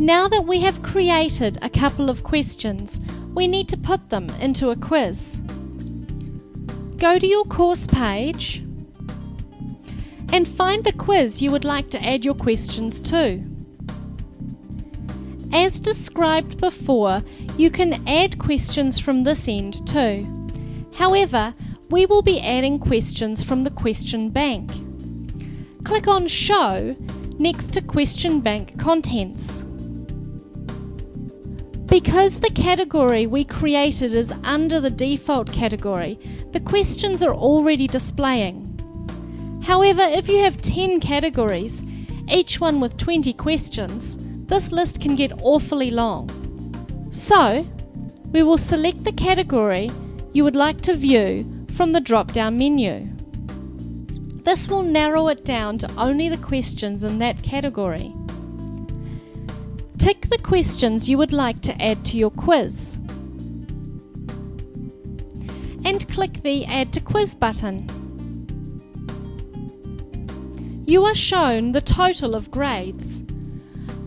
Now that we have created a couple of questions, we need to put them into a quiz. Go to your course page and find the quiz you would like to add your questions to. As described before, you can add questions from this end too. However, we will be adding questions from the question bank. Click on Show next to Question Bank Contents. Because the category we created is under the default category, the questions are already displaying. However, if you have 10 categories, each one with 20 questions, this list can get awfully long. So, we will select the category you would like to view from the drop down menu. This will narrow it down to only the questions in that category. Tick the questions you would like to add to your quiz and click the Add to Quiz button. You are shown the total of grades.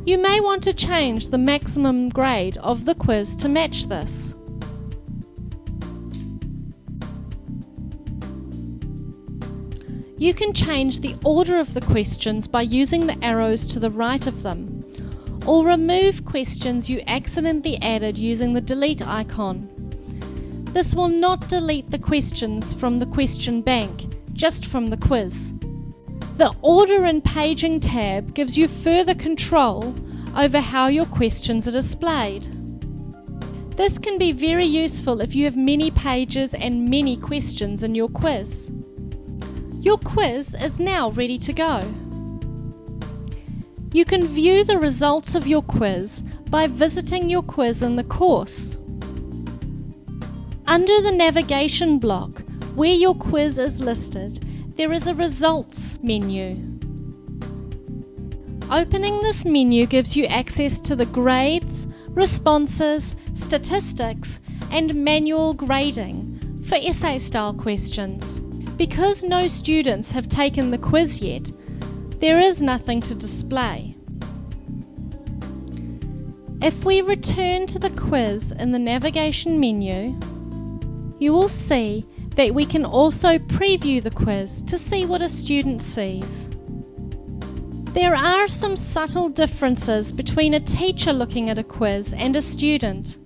You may want to change the maximum grade of the quiz to match this. You can change the order of the questions by using the arrows to the right of them, or remove questions you accidentally added using the delete icon. This will not delete the questions from the question bank, just from the quiz. The Order and Paging tab gives you further control over how your questions are displayed. This can be very useful if you have many pages and many questions in your quiz. Your quiz is now ready to go. You can view the results of your quiz by visiting your quiz in the course. Under the navigation block, where your quiz is listed, there is a Results menu. Opening this menu gives you access to the grades, responses, statistics, and manual grading for essay style questions. Because no students have taken the quiz yet, there is nothing to display. If we return to the quiz in the navigation menu, you will see that we can also preview the quiz to see what a student sees. There are some subtle differences between a teacher looking at a quiz and a student.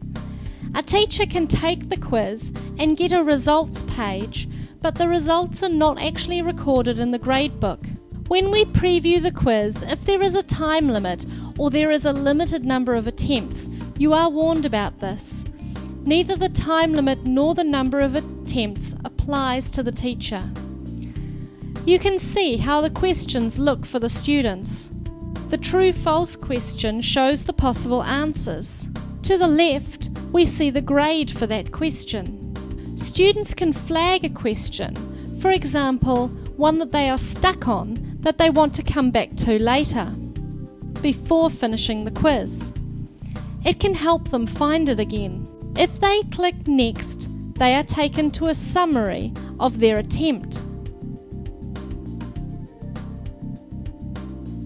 A teacher can take the quiz and get a results page, but the results are not actually recorded in the gradebook. When we preview the quiz, if there is a time limit or there is a limited number of attempts, you are warned about this. Neither the time limit nor the number of attempts applies to the teacher. You can see how the questions look for the students. The true-false question shows the possible answers. To the left, we see the grade for that question. Students can flag a question, for example, one that they are stuck on that they want to come back to later, before finishing the quiz. It can help them find it again. If they click Next, they are taken to a summary of their attempt.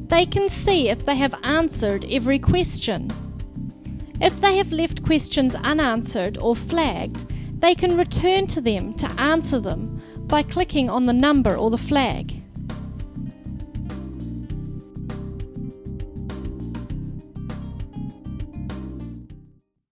They can see if they have answered every question. If they have left questions unanswered or flagged, they can return to them to answer them by clicking on the number or the flag.